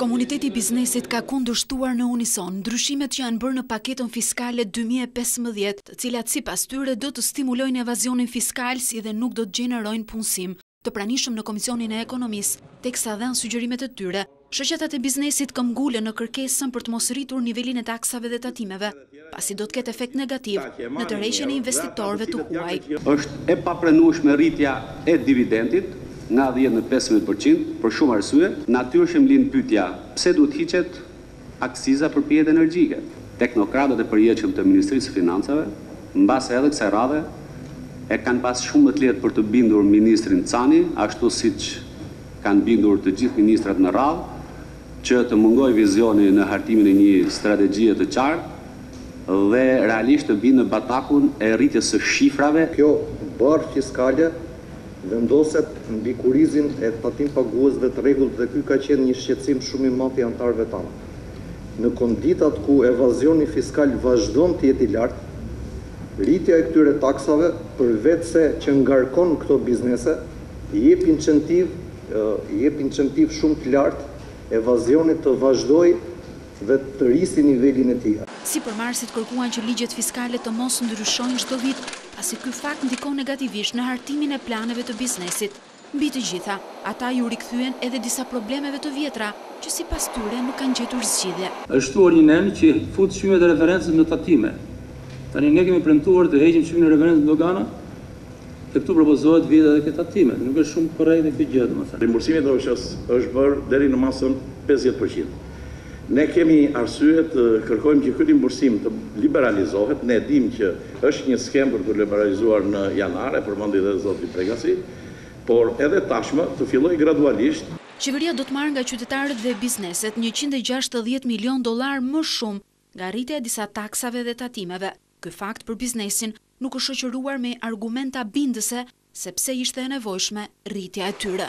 Komuniteti i biznesit ka kundërshtuar në unison ndryshimet që janë bërë në paketën fiskale dy mijë e pesëmbëdhjetë, të cilat sipas tyre do të stimulojnë evazionin fiskal si dhe nuk do të gjenerojnë punësim. Të pranishëm në Komisionin e Ekonomisë, teksa dhanë sugjerimet e tyre, shoqatat e biznesit këmbëngulën në kërkesën për të mos rritur nivelin e taksave dhe tatimeve. pasi do të ketë efekt negativ në tërheqjen e investitorëve të huaj. Është e papranueshme rritja e dividendit nga dhjetë në pesëmbëdhjetë për qind për shumë arsye. Natyrshëm lind pyetja, pse duhet të hiqet akciza për pijet energjike? Teknokratët e përjetshëm të Ministrisë së Financave, mbase edhe kësaj radhe, e kanë pas shumë më të lehtë për të bindur ministrin Cani, ashtu siç kanë bindur të gjithë ministrat në radhë, që të mungojë vizioni në hartimin e një strategjie të qartë dhe realisht të bien në batakun e rritjes së shifrave, Kjo barrë fiskale vendoset mbi kurrizin e tatimpaguesve të rregullt dhe ky ka qenë një shqetësim shumë i madh i anëtarëve tanë. Në konditat ku evazioni fiskal vazhdon të jetë i lartë, rritja e këtyre taksave përveçse që ngarkon këto biznese, jep incentivë jep incentivë shumë të lartë evazionit të vazhdojë dhe të rrisi nivelin e tij. Sipërmarrësit kërkuan që ligjet fiskale të mos ndryshojnë çdo vit, pasi ky fakt ndikon negativisht në hartimin e planeve të biznesit. Mbi të gjitha, ata iu rikthyen edhe disa problemeve të vjetra, që sipas tyre nuk kanë gjetur zgjidhje. Është shtuar një nen që fut çmimet e referencës në tatime. Tani ne kemi premtuar të heqim çmimin e referencës në dogana. Dhe këtu propozohet të vijë edhe ke tatimet. Nuk është shumë korrekte kjo gjë, domethënë. Rimbursimi i TVSH-së është bërë deri në masën pesëdhjetë për qind. Ne kemi arsye të kërkojmë që ky rimbursim të liberalizohet. Ne e dimë që është një skemë për t'u liberalizuar në janar, e përmendi dhe zoti Pregasi, por edhe tashmë të fillojë gradualisht. Qeveria do të marrë nga qytetarët dhe bizneset njëqind e gjashtëdhjetë milionë dollarë më shumë Nga rritja e disa taksave dhe tatimeve, ky fakt për biznesin nuk është shoqëruar me argumenta bindëse se pse ishte e nevojshme rritja e tyre.